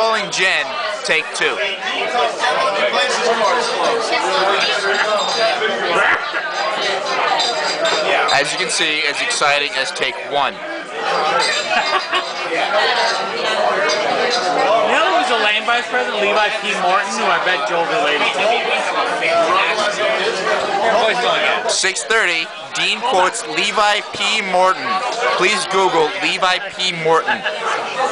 and Jen, take two. As you can see, as exciting as take one. You know who's a lane vice president? Levi P. Morton, who I bet Joel related to. 6.30, Dean quotes Levi P. Morton. Please Google Levi P. Morton. Who the fuck is Levi P. Morton?